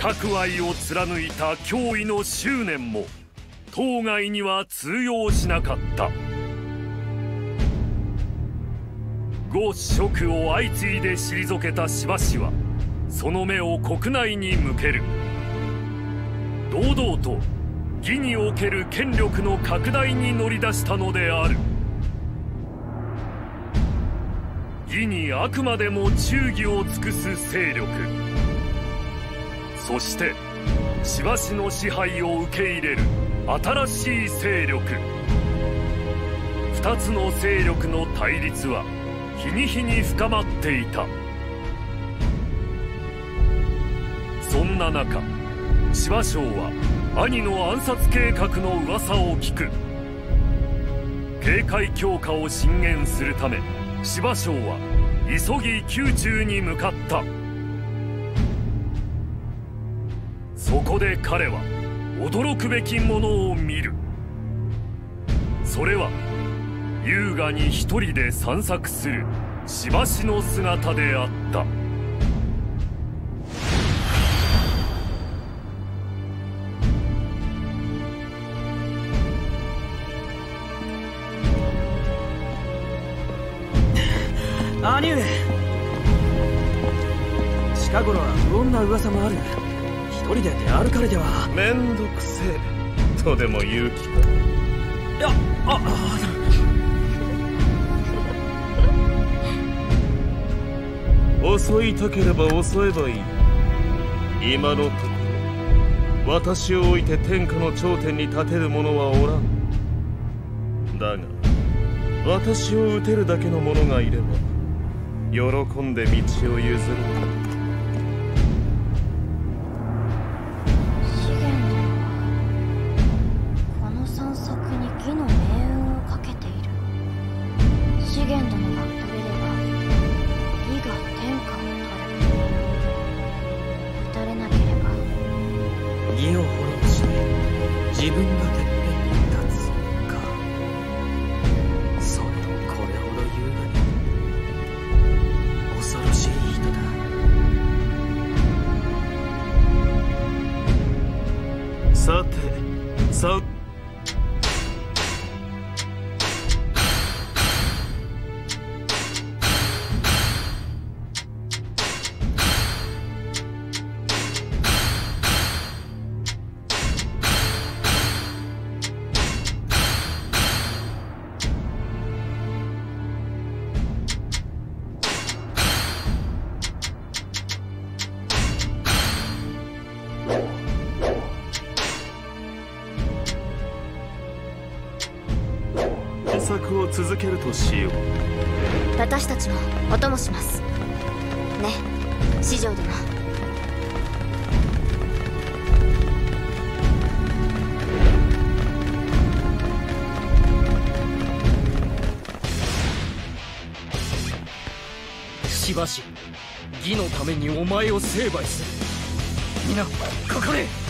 各愛を貫いた驚異の執念も当該には通用しなかった。呉職を相次いで退けたしばしはその目を国内に向ける。堂々と義における権力の拡大に乗り出したのである。義にあくまでも忠義を尽くす勢力。そしてしばしの支配を受け入れる新しい勢力。二つの勢力の対立は日に日に深まっていた。そんな中芝生は兄の暗殺計画の噂を聞く。警戒強化を進言するため芝生は急ぎ宮中に向かった。そこで彼は驚くべきものを見る。それは優雅に一人で散策するしばしの姿であった。兄上近頃は不穏な噂もある。一人で出歩かれては。めんどくせえ。とでも言う気か。いやああ襲いたければ襲えばいい。今のところ私を置いて天下の頂点に立てる者はおらん。だが私を撃てるだけの者がいれば喜んで道を譲るさっ続けるとしよう。私たちもお供します。ね四条殿しばし義のためにお前を成敗する。皆ここへ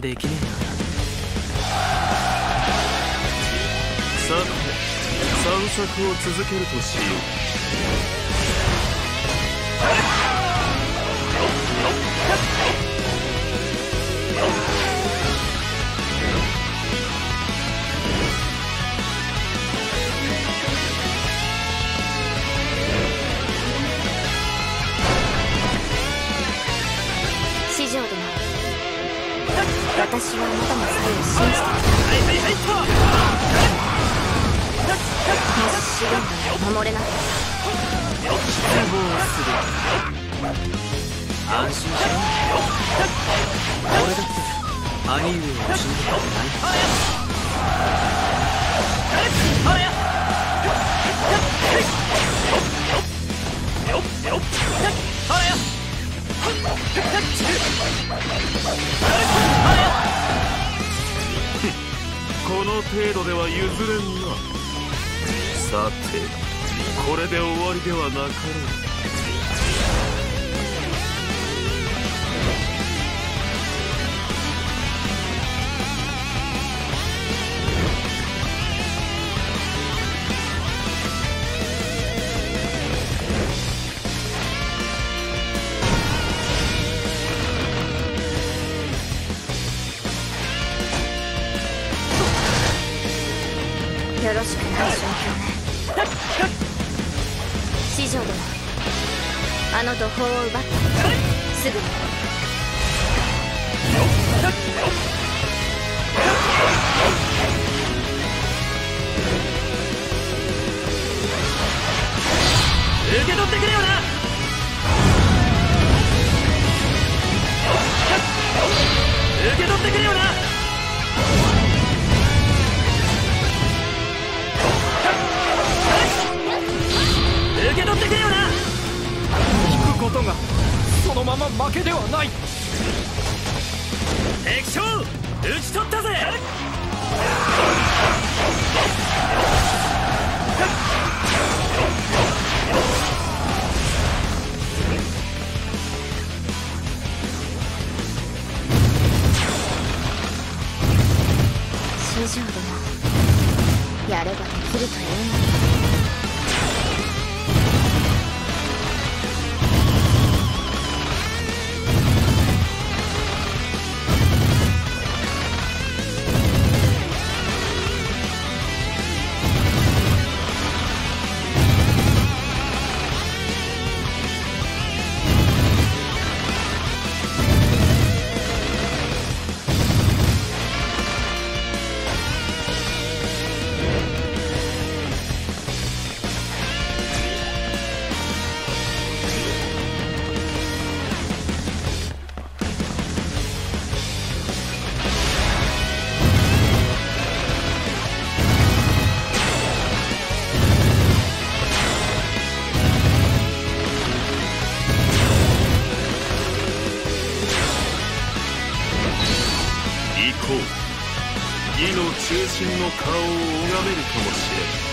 断できねえよさて散策を続けるとしよ四私はあなたの才を信じていもし守れなかった失望する。安心しろ。俺だって兄上をないよっこの程度では譲れんな。さてこれで終わりではなかろう。よろし。くない状況ねではあの土砲を奪ったすぐに受け取ってくれよなことがそのまま負けではない。敵将ち取ったぜ。やればできるというの。中心の顔を拝めるかもしれない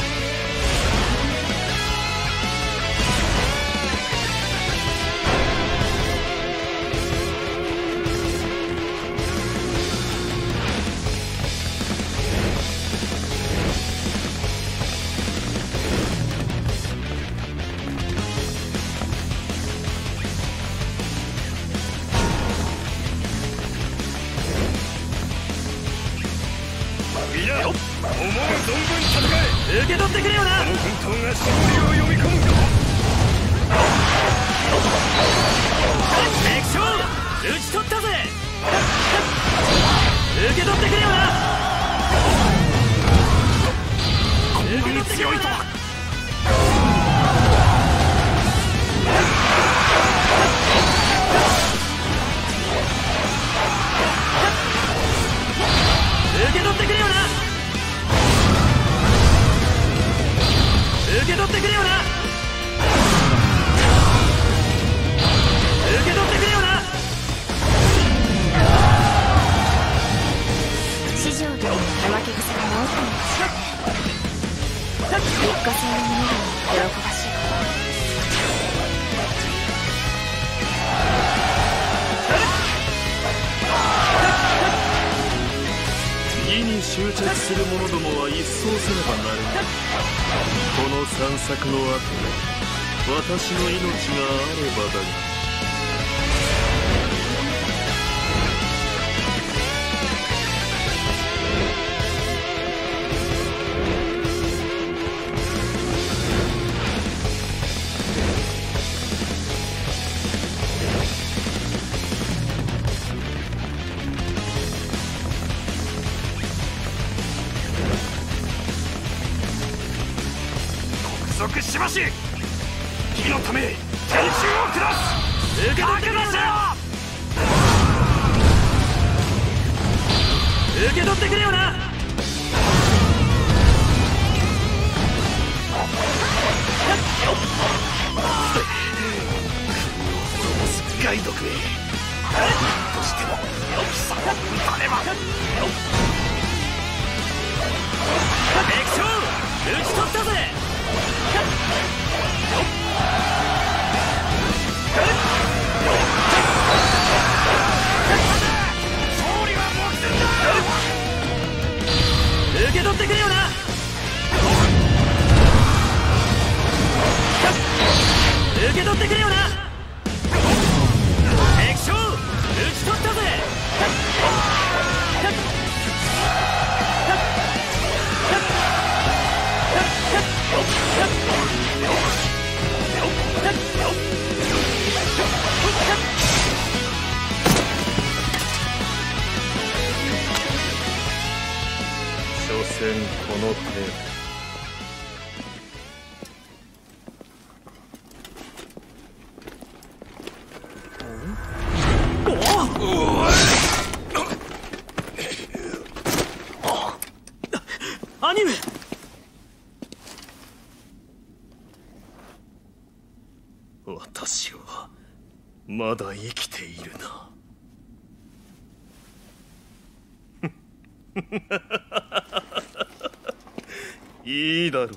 ってくれよな。この奮闘が勝利を読み込むかセクション打ち取ったぜ受け取ってくれよな。こんなに強いとは火星の者らに喜ばしいことに執着する者どもは一掃せねばなれない。この散策の後私の命があればだが。ばし義のため天誅を下す。受け取ってくださ受け取ってくれよな。ガイドクめとしてもを打たねば敵将討ち取っ。たぜ受け取ってくれよな。この程度兄上私はまだ生きているな。いいだろう。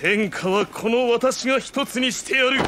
天下はこの私が一つにしてやる。